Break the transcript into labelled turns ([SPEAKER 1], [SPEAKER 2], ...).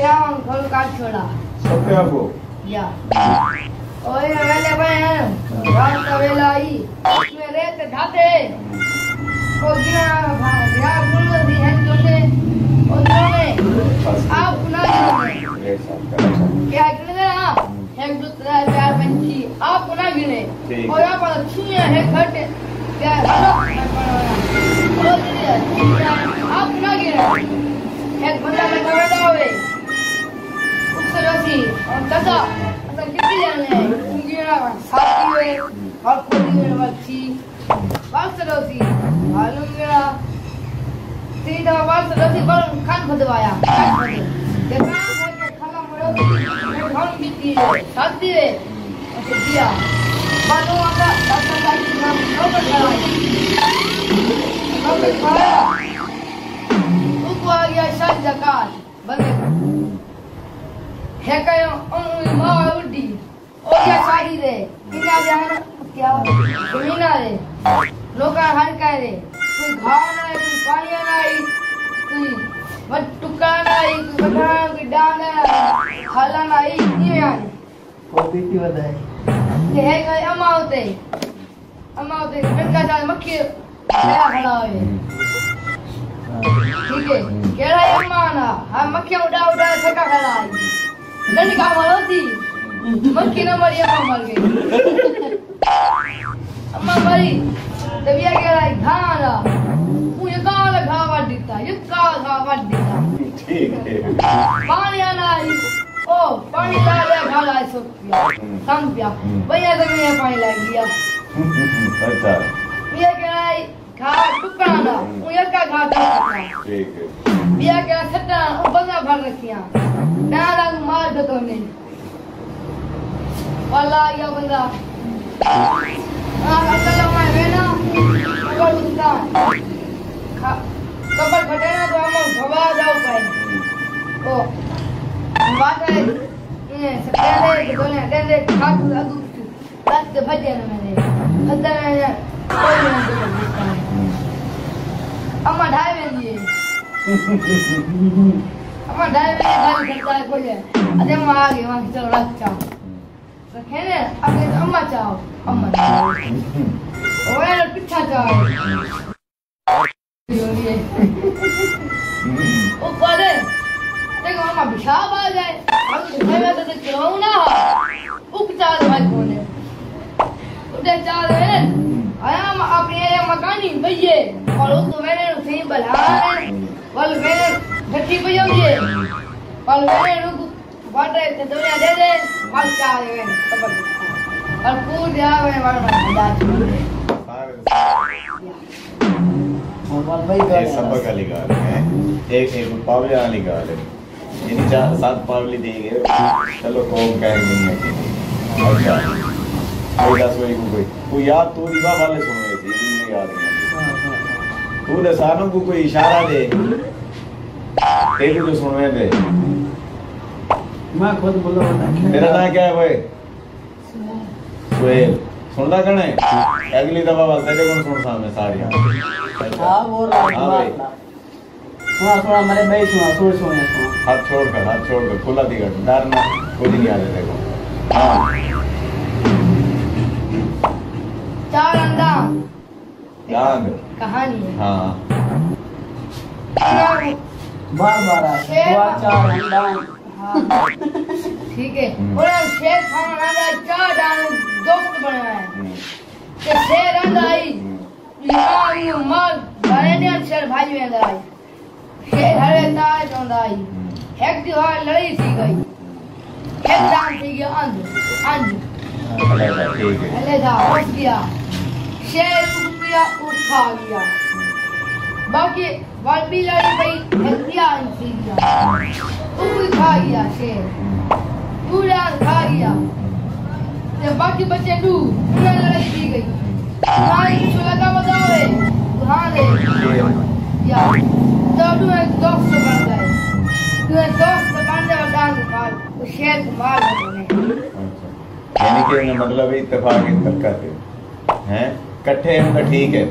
[SPEAKER 1] यहाँ घर काट छोड़ा।
[SPEAKER 2] सत्या को
[SPEAKER 1] या ये। वेले बने हैं रात का आई उसमें रेत ढाते और गिरा यार बोल दी है जोने और जोने आप पुना गिने
[SPEAKER 2] का अच्छा
[SPEAKER 1] क्या गिने ना एक दो तीन चार पंची आप पुना गिने। और पर छुए है घट। क्या आप पुना गिने एक बंदा बैठा बैठा हुए। उससे रसी और दादा जाने उंगीरा साथी हुए और कोई बच्ची वास रसी मालूम मेरा सीधा वास रसी पर खान फदवाया खान फदे ये काम करके खाना मरो हम बीती साथी है दिया बालों आका दादा का नाम नौकर खड़ा नौकर खड़ा उसको आ गया शाह जकात बंदे है कयो उन माँ उड़ी ओ क्या साड़ी दे इना जान क्या मीना रे लोका हर कह रे कोई घाव ना है कोई पानी ना है कोई वट टुका ना है कोई बना कोई डांग हाला ना है ये यार
[SPEAKER 3] कॉपी की बताए
[SPEAKER 1] ये है कई अम्मा होते अम्मा होते कनका जाल मक्खी खड़ा खड़ा है ठीक है केड़ा अम्मा ना हम मक्खियाँ उड़ा उड़ा सका खड़ा है का ना मरी अम्मा मर गई अम्मा मरी तब ये कह रहा है घाना तू ये काला घा वाट देता ये काला घा वाट देता
[SPEAKER 2] ठीक है
[SPEAKER 1] पानी आना है ओ पानी ला लिया घा ला सो पिया सम पिया भैया से मैं पानी ला दिया
[SPEAKER 2] अच्छा
[SPEAKER 1] ये कह रहा है घा टुकड़ा ना तू घा टुकड़ा
[SPEAKER 2] ठीक है
[SPEAKER 1] बिया के सट्टा ओ भर रखिया नहीं वाला या बंदा में कबर फटे ना तो हम भवा जाओ पाए ओ बात है ये सट्टा तो ने दे दे खा बस के भजे ना मैंने अंदर है कोई नहीं अम्मा ढाई बजे अम्मा ढाई बजे खाली करता है कोई अरे अम्मा आ गई वहाँ चलो रख चाओ रखे ने अब अम्मा चाओ अम्मा ओए ना पिछा चाओ ओ देखो अम्मा पेशाब आ जाए हम घर में तो क्यों ना हो उपचार भाई कोने उधर चाल है आया अपने मकानी भैये और उसको मैंने सही मैंने रुक। ते दे दे चाल है। कूद जावे वाल मत
[SPEAKER 3] मोहम्मद भाई
[SPEAKER 2] ये
[SPEAKER 3] गए
[SPEAKER 2] सबक गाल है। एक एक पावले वाली गाल है। यानी चार सात पावली देंगे चलो कौन कहेंगे है अच्छा कोई दस वही कोई कोई याद तो दिवा वाले सुन रहे थे याद तू दे सारों को कोई इशारा दे। तेरे को सुन रहे थे
[SPEAKER 3] मैं खुद बोलो।
[SPEAKER 2] तेरा नाम क्या है भाई? सुहेल। सुनता कण है? अगली दफ़ा वाल तेरे कौन सुन सामने सारियाँ।
[SPEAKER 3] हाँ बोल रहा
[SPEAKER 2] हाँ। भाई।
[SPEAKER 3] सुना सुना मेरे भाई सुना सुन सुना सुना।
[SPEAKER 2] हाथ छोड़ कर हाथ छोड़ कर खुला दिखा। डरना कुछ नहीं आ रहा देखो हाँ।
[SPEAKER 1] चार अंडा।
[SPEAKER 2] चाँद
[SPEAKER 1] कहानी। हाँ।
[SPEAKER 3] बार बार। दो
[SPEAKER 1] हाँ। ठीक है।
[SPEAKER 2] हम्म।
[SPEAKER 1] और शेर खान राजा चार डालो दोस्त बना है।
[SPEAKER 2] हम्म,
[SPEAKER 1] कि शेर अंदर आई।
[SPEAKER 2] हम्म,
[SPEAKER 1] यार ये मार घरे ने शेर भाई में अंदर आई। शेर हरे ताज अंदर आई।
[SPEAKER 2] हम्म,
[SPEAKER 1] एक दीवार लड़ी सी गई। एक डांस थी गया अंध अंध।
[SPEAKER 2] है, है
[SPEAKER 1] पहले था उठ गया। शेर उठ गया उठ गया वालबी लड़ी गई हथियार सी गया तू भी खा गया शेर पूरा खा गया। ते बाकी बच्चे तू पूरा लड़ाई दी गई। हाँ कुछ लगा बताओ हाँ रे या तो तू एक दोस्त बन गए तू एक दोस्त बन जाए डांग मार वो शेर को मार दे
[SPEAKER 2] अच्छा यानी कि मतलब इत्तेफाक इत्तफाक हैं। कट्ठे हैं तो ठीक है।